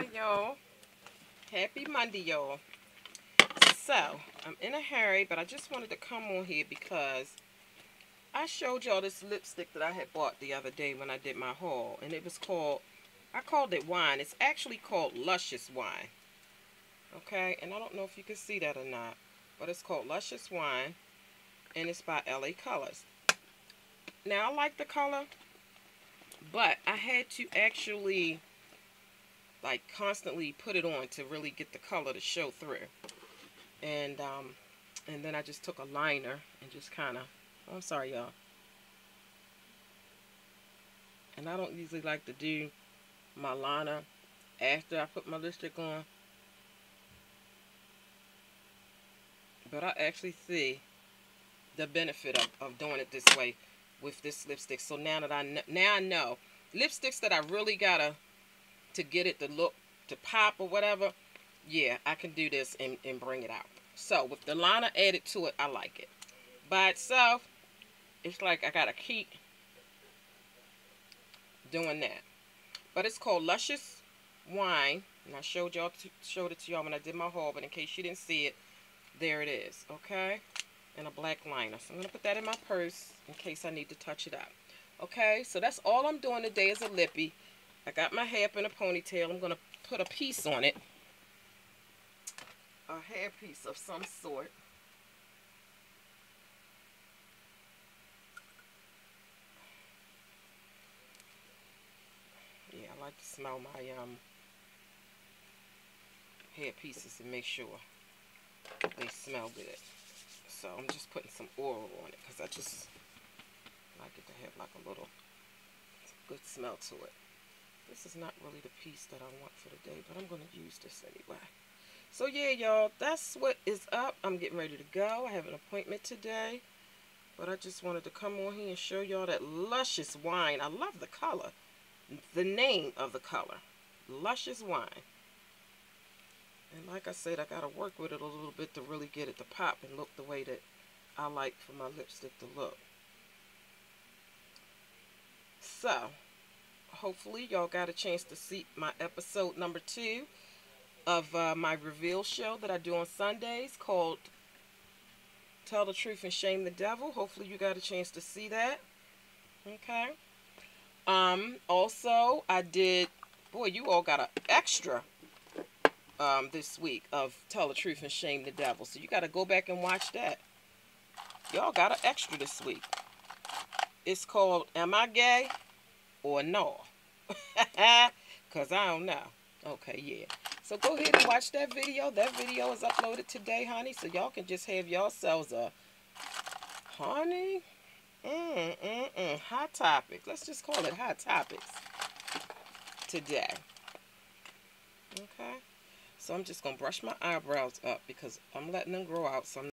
Hi, y'all. Happy Monday, y'all. So, I'm in a hurry, but I just wanted to come on here because I showed y'all this lipstick that I had bought the other day when I did my haul. And it was called, I called it wine. It's actually called Luscious Wine. Okay, and I don't know if you can see that or not. But it's called Luscious Wine. And it's by LA Colors. Now, I like the color. But I had to actually like constantly put it on to really get the color to show through. And um, and then I just took a liner and just kind of, oh, I'm sorry y'all. And I don't usually like to do my liner after I put my lipstick on. But I actually see the benefit of, of doing it this way with this lipstick. So now that I now I know lipsticks that I really gotta to get it to look to pop or whatever. Yeah, I can do this and, and bring it out. So with the liner added to it, I like it. By itself, it's like I gotta keep doing that. But it's called Luscious Wine. And I showed y'all showed it to y'all when I did my haul, but in case you didn't see it, there it is. Okay? and a black liner. So I'm to put that in my purse in case I need to touch it up. Okay, so that's all I'm doing today is a lippy. I got my hair up in a ponytail. I'm going to put a piece on it. A hair piece of some sort. Yeah, I like to smell my um, hair pieces and make sure they smell good. So I'm just putting some oil on it because I just like it to have like a little good smell to it. This is not really the piece that I want for the day, but I'm going to use this anyway. So yeah, y'all, that's what is up. I'm getting ready to go. I have an appointment today. But I just wanted to come on here and show y'all that luscious wine. I love the color. The name of the color. Luscious wine. And like I said, I got to work with it a little bit to really get it to pop and look the way that I like for my lipstick to look. So, hopefully y'all got a chance to see my episode number two of uh, my reveal show that I do on Sundays called Tell the Truth and Shame the Devil. Hopefully you got a chance to see that. Okay. Um, also, I did, boy, you all got an extra um, this week of Tell the Truth and Shame the Devil. So you got to go back and watch that. Y'all got an extra this week. It's called Am I Gay or No? Because I don't know. Okay, yeah. So go ahead and watch that video. That video is uploaded today, honey. So y'all can just have yourselves a, honey, mm, mm, mm, hot topic. Let's just call it hot topics today. Okay. So I'm just going to brush my eyebrows up because I'm letting them grow out. So I'm